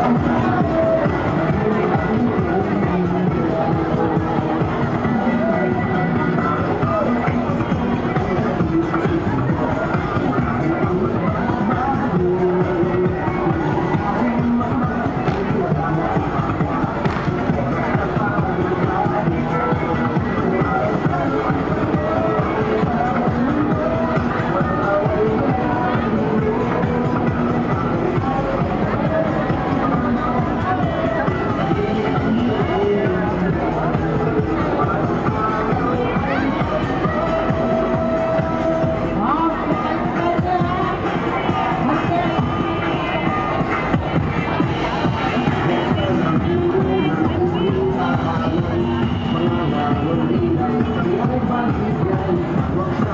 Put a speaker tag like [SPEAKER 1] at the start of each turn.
[SPEAKER 1] Thank Roxanne